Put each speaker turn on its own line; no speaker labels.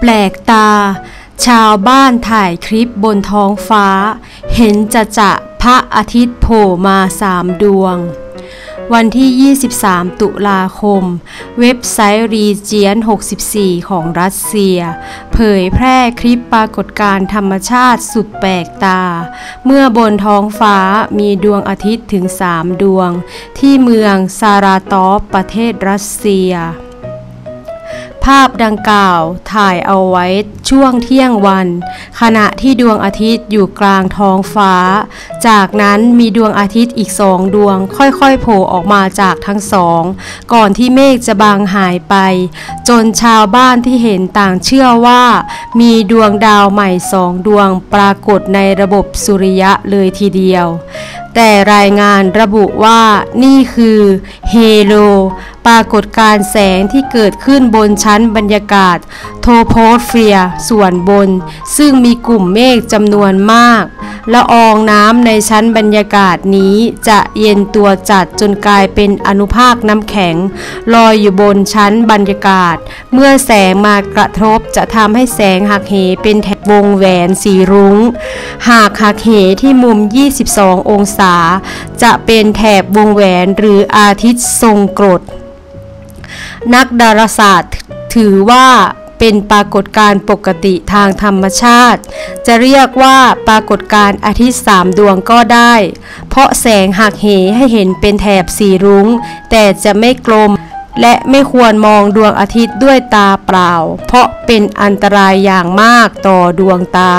แปลกตา ชาวบ้านถ่ายคลิปบนท้องฟ้า เห็นจะจะพระอาทิตย์โผล่มาสามดวง วันที่ 23 ตุลาคม เว็บไซต์รีเจียน 64 ของรัสเซีย เผยแพร่คลิปปรากฏการธรรมชาติสุดแปลกตา เมื่อบนท้องฟ้ามีดวงอาทิตย์ถึง 3 ดวง ที่เมืองซาราตอฟประเทศรัสเซีย ภาพดังกล่าวถ่ายเอาไว้ช่วงเที่ยงวัน ขณะที่ดวงอาทิตย์อยู่กลางท้องฟ้า จากนั้นมีดวงอาทิตย์อีกสองดวงค่อยๆโผล่ออกมาจากทั้งสอง ก่อนที่เมฆจะบางหายไป จนชาวบ้านที่เห็นต่างเชื่อว่า มีดวงดาวใหม่สองดวงปรากฏในระบบสุริยะเลยทีเดียว แต่รายงานระบุว่านี่คือเฮโลปรากฏการแสงที่เกิดขึ้นบนชั้นบรรยากาศ โทโพสเฟียส่วนบน ซึ่งมีกลุ่มเมฆจำนวนมากละอองน้ำในชั้นบรรยากาศนี้จะเย็นตัวจัดจนกลายเป็นอนุภาคน้ำแข็ง ลอยอยู่บนชั้นบรรยากาศ เมื่อแสงมากระทบจะทำให้แสงหักเหเป็นแถบวงแหวนสีรุง้ง หากหักเหที่มุม 22 องศา จะเป็นแถบวงแหวนหรืออาทิตย์ทรงกรด นักดาราศาสตร์ถือว่าเป็นปรากฏการณ์ปกติทางธรรมชาติ จะเรียกว่าปรากฏการณ์อาทิตย์สามดวงก็ได้ เพราะแสงหักเหให้เห็นเป็นแถบสีรุง้ง แต่จะไม่กลม และไม่ควรมองดวงอาทิตย์ด้วยตาเปล่า เพราะเป็นอันตรายอย่างมากต่อดวงตา